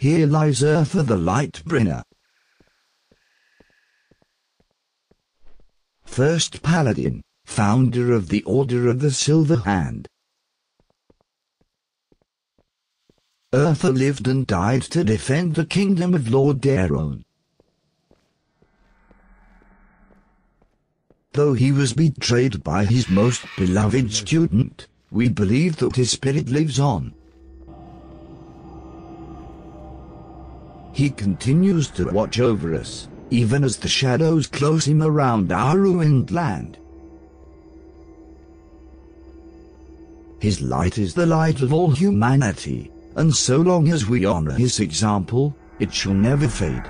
Here lies Uther the Lightbringer. First Paladin, founder of the Order of the Silver Hand. Uther lived and died to defend the kingdom of Lordaeron. Though he was betrayed by his most beloved student, we believe that his spirit lives on. He continues to watch over us, even as the shadows close him around our ruined land. His light is the light of all humanity, and so long as we honor his example, it shall never fade.